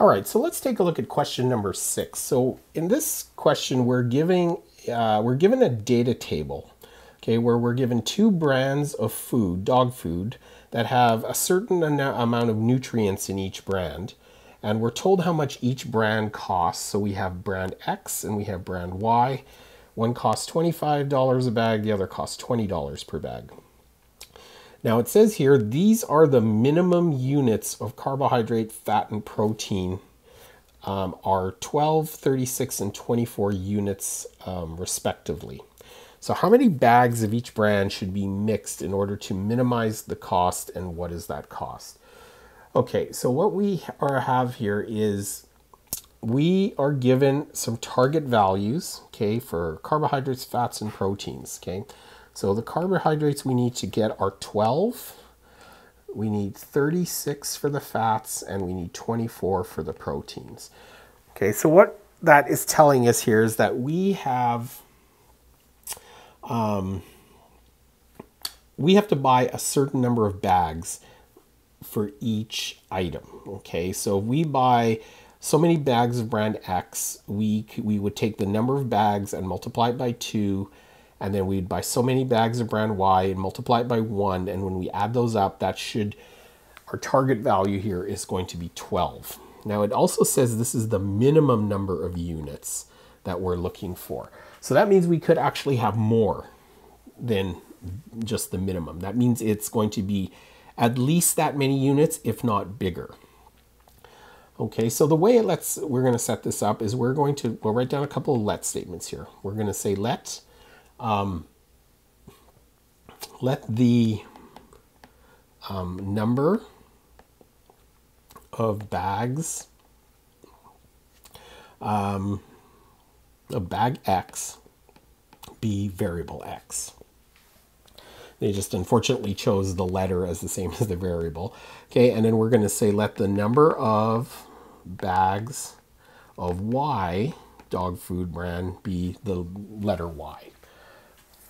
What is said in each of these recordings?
All right, so let's take a look at question number six. So in this question, we're giving uh, we're given a data table, okay, where we're given two brands of food, dog food, that have a certain amount of nutrients in each brand, and we're told how much each brand costs. So we have brand X and we have brand Y. One costs $25 a bag, the other costs $20 per bag. Now it says here, these are the minimum units of carbohydrate, fat, and protein um, are 12, 36, and 24 units um, respectively. So how many bags of each brand should be mixed in order to minimize the cost and what is that cost? Okay, so what we are, have here is we are given some target values, okay, for carbohydrates, fats, and proteins, okay. So the carbohydrates we need to get are 12, we need 36 for the fats, and we need 24 for the proteins. Okay, so what that is telling us here is that we have um, we have to buy a certain number of bags for each item. Okay, so if we buy so many bags of brand X, we we would take the number of bags and multiply it by two and then we'd buy so many bags of brand Y and multiply it by one. And when we add those up, that should, our target value here is going to be 12. Now it also says this is the minimum number of units that we're looking for. So that means we could actually have more than just the minimum. That means it's going to be at least that many units, if not bigger. Okay, so the way let's we're going to set this up is we're going to we'll write down a couple of let statements here. We're going to say let um, let the um, number of bags um, of bag X be variable X. They just unfortunately chose the letter as the same as the variable. Okay, and then we're going to say let the number of bags of Y dog food brand be the letter Y.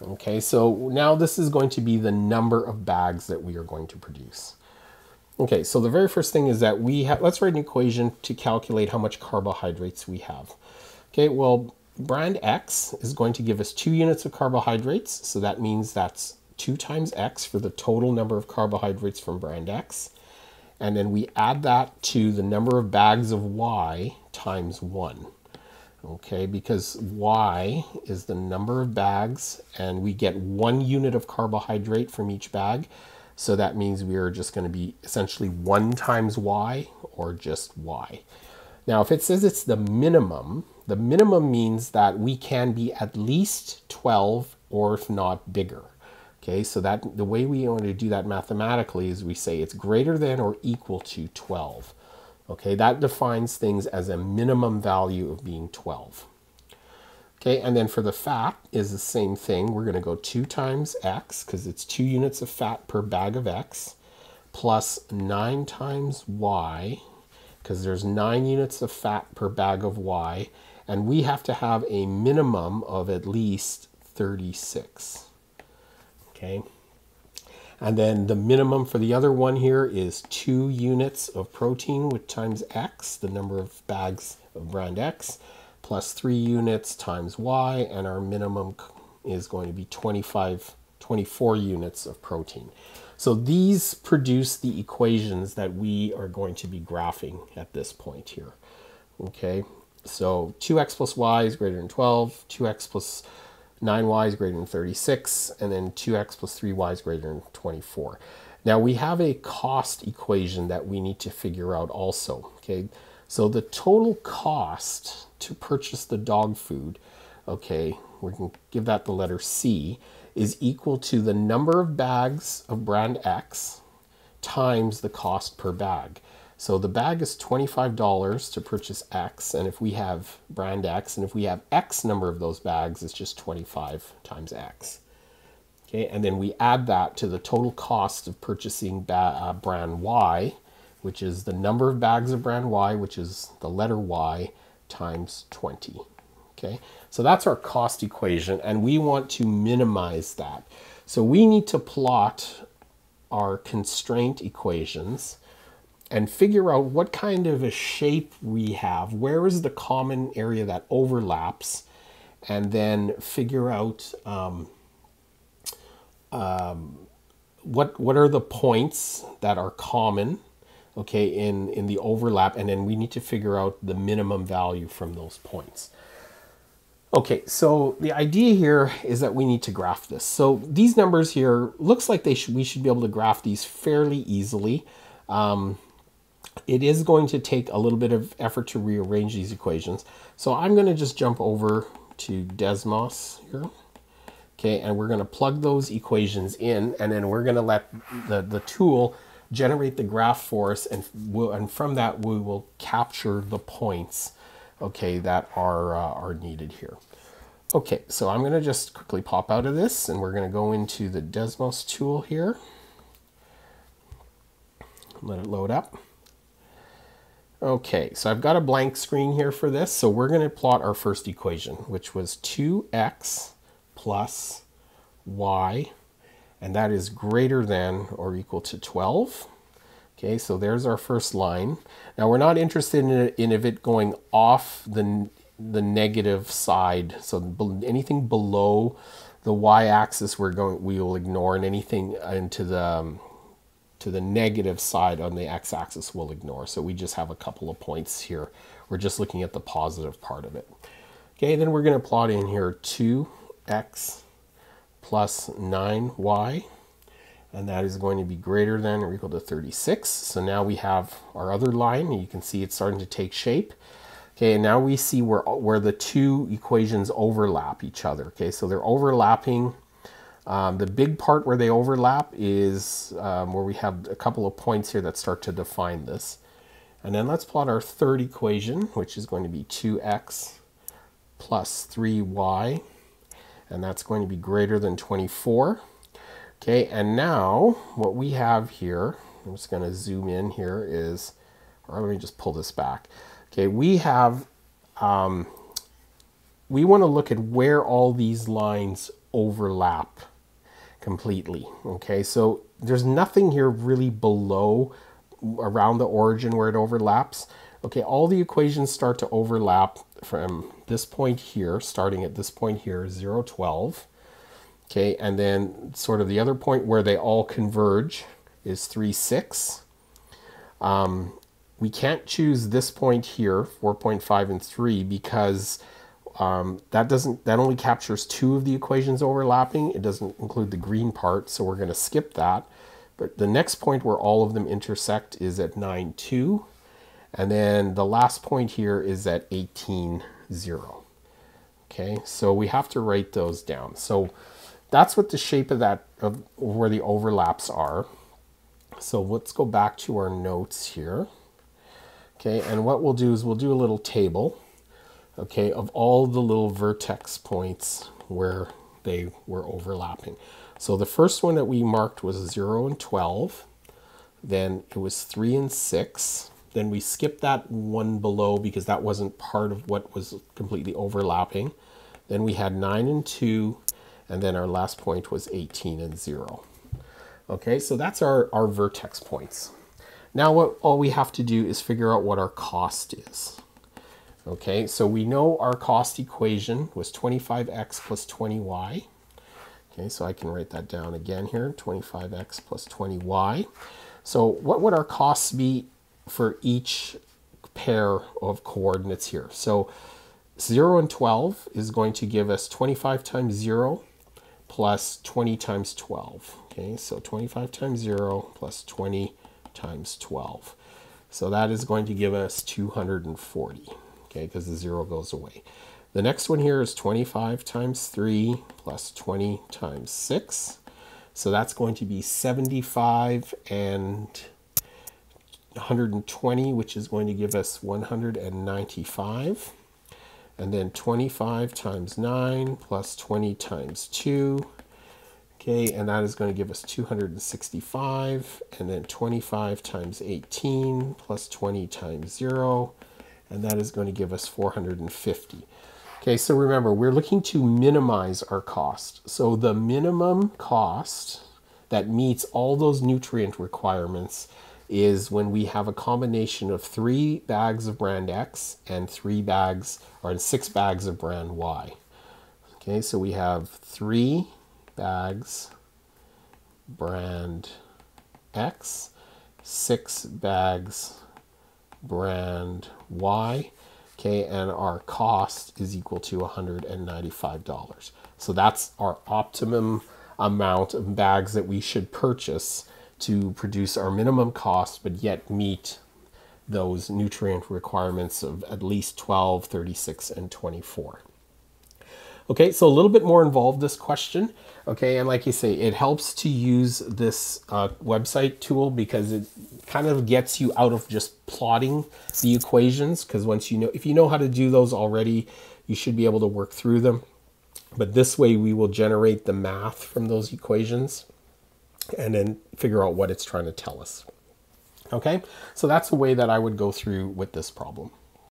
Okay, so now this is going to be the number of bags that we are going to produce. Okay, so the very first thing is that we have, let's write an equation to calculate how much carbohydrates we have. Okay, well, brand X is going to give us two units of carbohydrates, so that means that's two times X for the total number of carbohydrates from brand X. And then we add that to the number of bags of Y times one okay, because Y is the number of bags and we get one unit of carbohydrate from each bag. So that means we are just going to be essentially 1 times Y or just Y. Now, if it says it's the minimum, the minimum means that we can be at least 12 or if not bigger. Okay, so that the way we want to do that mathematically is we say it's greater than or equal to 12. Okay, that defines things as a minimum value of being 12. Okay, and then for the fat is the same thing. We're going to go 2 times x, because it's 2 units of fat per bag of x, plus 9 times y, because there's 9 units of fat per bag of y, and we have to have a minimum of at least 36. Okay. And then the minimum for the other one here is two units of protein with times X, the number of bags of brand X, plus three units times Y, and our minimum is going to be 25, 24 units of protein. So these produce the equations that we are going to be graphing at this point here. Okay, so 2x plus y is greater than 12, 2x plus 9y is greater than 36, and then 2x plus 3y is greater than 24. Now we have a cost equation that we need to figure out also, okay? So the total cost to purchase the dog food, okay, we can give that the letter C, is equal to the number of bags of brand X times the cost per bag. So the bag is $25 to purchase X, and if we have brand X, and if we have X number of those bags, it's just 25 times X. Okay, and then we add that to the total cost of purchasing uh, brand Y, which is the number of bags of brand Y, which is the letter Y, times 20. Okay, so that's our cost equation, and we want to minimize that. So we need to plot our constraint equations and figure out what kind of a shape we have. Where is the common area that overlaps? And then figure out um, um, what what are the points that are common, okay, in in the overlap, and then we need to figure out the minimum value from those points. Okay, so the idea here is that we need to graph this. So these numbers here looks like they should we should be able to graph these fairly easily. Um, it is going to take a little bit of effort to rearrange these equations. So I'm going to just jump over to Desmos here. Okay, and we're going to plug those equations in, and then we're going to let the, the tool generate the graph for us, and, we'll, and from that we will capture the points, okay, that are, uh, are needed here. Okay, so I'm going to just quickly pop out of this, and we're going to go into the Desmos tool here. Let it load up. Okay, so I've got a blank screen here for this. So we're going to plot our first equation, which was 2x plus y, and that is greater than or equal to 12. Okay, so there's our first line. Now we're not interested in, it, in it going off the, the negative side. So anything below the y-axis we're going we will ignore and anything into the um, to the negative side on the x-axis we'll ignore. So we just have a couple of points here. We're just looking at the positive part of it. Okay, then we're going to plot in here 2x plus 9y, and that is going to be greater than or equal to 36. So now we have our other line, and you can see it's starting to take shape. Okay, and now we see where, where the two equations overlap each other. Okay, so they're overlapping um, the big part where they overlap is um, where we have a couple of points here that start to define this. And then let's plot our third equation, which is going to be 2x plus 3y, and that's going to be greater than 24. Okay, and now what we have here, I'm just going to zoom in here, is, or let me just pull this back. Okay, we have, um, we want to look at where all these lines overlap completely. Okay, so there's nothing here really below around the origin where it overlaps. Okay, all the equations start to overlap from this point here, starting at this point here, 0, 12. Okay, and then sort of the other point where they all converge is 3, 6. Um, we can't choose this point here, 4.5 and 3, because um, that doesn't that only captures two of the equations overlapping. It doesn't include the green part, so we're going to skip that. But the next point where all of them intersect is at 9, 2. And then the last point here is at 18, 0. Okay, so we have to write those down. So that's what the shape of that, of where the overlaps are. So let's go back to our notes here. Okay, and what we'll do is we'll do a little table okay, of all the little vertex points where they were overlapping. So the first one that we marked was 0 and 12. Then it was 3 and 6. Then we skipped that one below because that wasn't part of what was completely overlapping. Then we had 9 and 2. And then our last point was 18 and 0. Okay, so that's our, our vertex points. Now what all we have to do is figure out what our cost is. Okay, so we know our cost equation was 25x plus 20y. Okay, so I can write that down again here, 25x plus 20y. So what would our costs be for each pair of coordinates here? So 0 and 12 is going to give us 25 times 0 plus 20 times 12. Okay, so 25 times 0 plus 20 times 12. So that is going to give us 240 okay, because the zero goes away. The next one here is 25 times 3 plus 20 times 6. So that's going to be 75 and 120, which is going to give us 195. And then 25 times 9 plus 20 times 2. Okay, and that is going to give us 265. And then 25 times 18 plus 20 times 0 and that is going to give us 450. Okay, so remember, we're looking to minimize our cost. So the minimum cost that meets all those nutrient requirements is when we have a combination of three bags of brand X and three bags or six bags of brand Y. Okay, so we have three bags brand X, six bags brand Y, okay, and our cost is equal to $195. So that's our optimum amount of bags that we should purchase to produce our minimum cost, but yet meet those nutrient requirements of at least 12, 36, and 24. Okay, so a little bit more involved this question. Okay, and like you say, it helps to use this uh, website tool because it kind of gets you out of just plotting the equations. Because once you know, if you know how to do those already, you should be able to work through them. But this way, we will generate the math from those equations and then figure out what it's trying to tell us. Okay, so that's the way that I would go through with this problem.